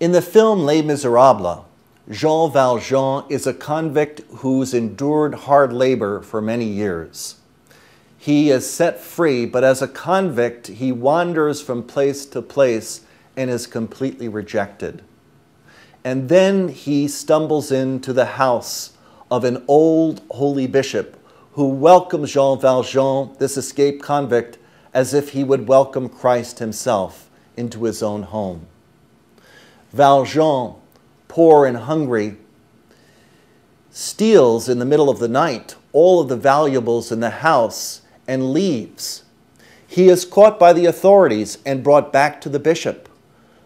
In the film Les Miserables, Jean Valjean is a convict who's endured hard labor for many years. He is set free, but as a convict, he wanders from place to place and is completely rejected. And then he stumbles into the house of an old holy bishop who welcomes Jean Valjean, this escaped convict, as if he would welcome Christ himself into his own home. Valjean poor and hungry, steals in the middle of the night all of the valuables in the house and leaves. He is caught by the authorities and brought back to the bishop.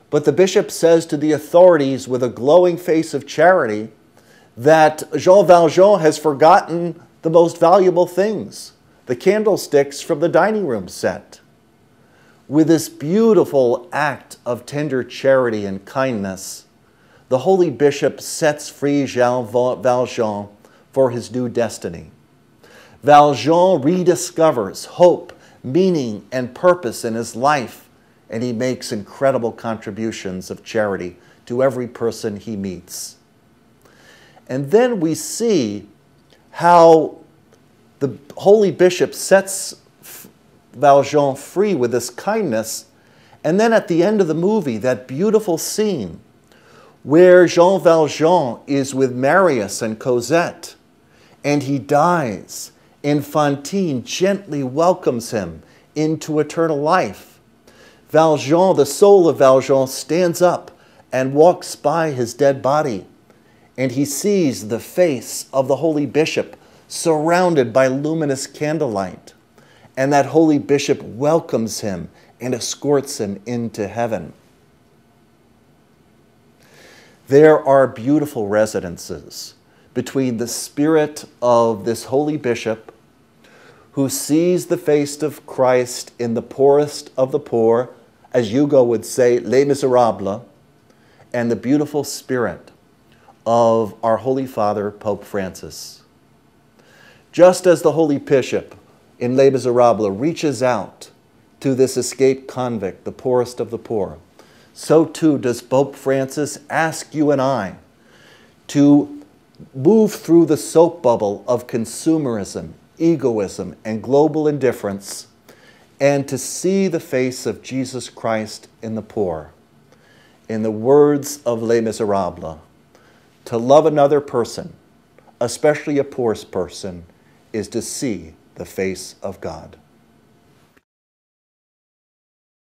But the bishop says to the authorities with a glowing face of charity that Jean Valjean has forgotten the most valuable things the candlesticks from the dining room set. With this beautiful act of tender charity and kindness, the holy bishop sets free Jean Valjean for his new destiny. Valjean rediscovers hope, meaning, and purpose in his life, and he makes incredible contributions of charity to every person he meets. And then we see how the holy bishop sets Valjean free with this kindness. And then at the end of the movie, that beautiful scene where Jean Valjean is with Marius and Cosette, and he dies, and Fantine gently welcomes him into eternal life. Valjean, the soul of Valjean, stands up and walks by his dead body, and he sees the face of the holy bishop surrounded by luminous candlelight. And that holy bishop welcomes him and escorts him into heaven. There are beautiful residences between the spirit of this holy bishop who sees the face of Christ in the poorest of the poor, as Hugo would say, Les Miserables, and the beautiful spirit of our Holy Father, Pope Francis. Just as the holy bishop in Les Miserables reaches out to this escaped convict, the poorest of the poor, so too does Pope Francis ask you and I to move through the soap bubble of consumerism, egoism, and global indifference and to see the face of Jesus Christ in the poor. In the words of Les Miserables, to love another person, especially a poor person, is to see the face of God.